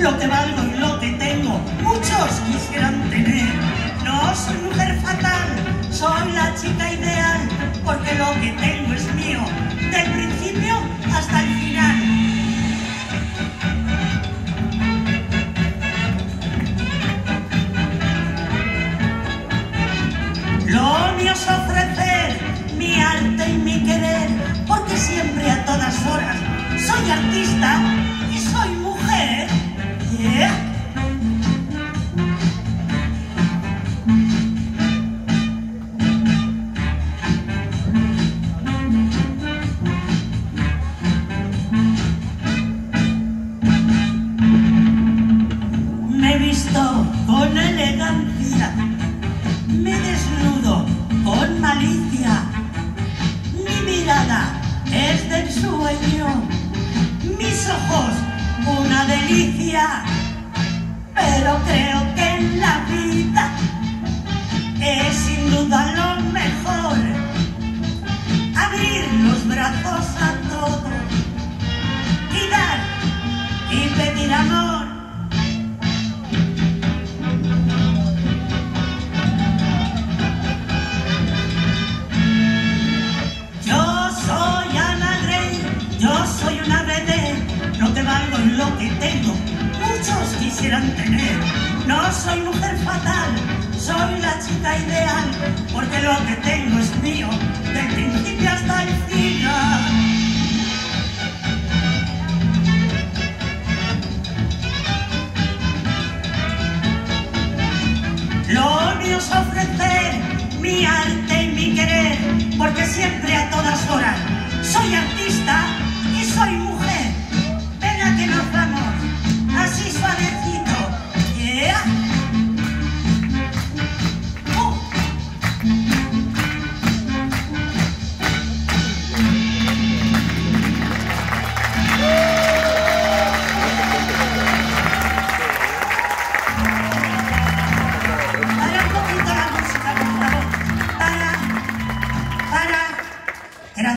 lo que valgo y lo que tengo, muchos quisieran tener. No soy mujer fatal, soy la chica ideal, porque lo que tengo es mío, del principio hasta el final. Lo mío es ofrecer mi arte y mi querer, porque siempre a todas horas soy artista y soy mujer. Me visto con elegancia, me desnudo con malicia. Mi mirada es del sueño, mis ojos Pero creo que en la vida es sin duda lo mejor. Abrir los brazos a quisieran tener. No soy mujer fatal, soy la chica ideal, porque lo que tengo es mío, del principio hasta el final. Lo mío es ofrecer mi arte y mi querer, porque siempre